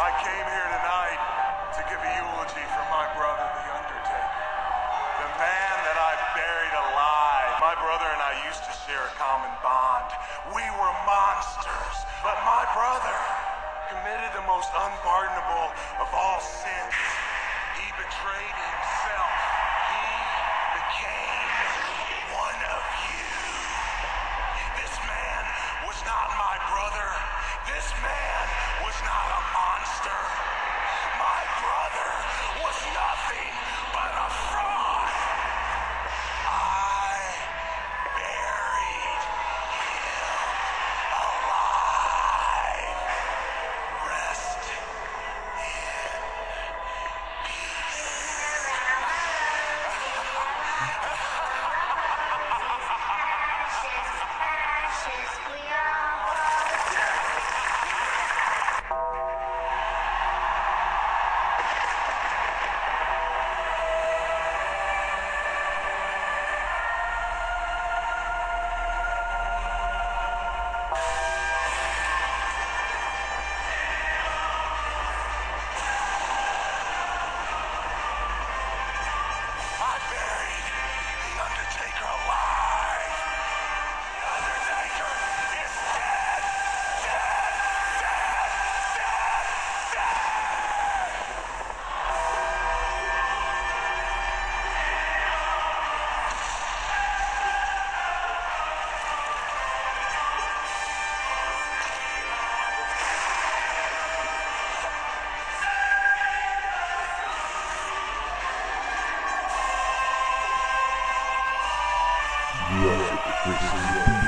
I came here tonight to give a eulogy for my brother, The Undertaker. The man that I buried alive. My brother and I used to share a common bond. We were monsters. But my brother committed the most unpardonable of all sins. Music Frequency.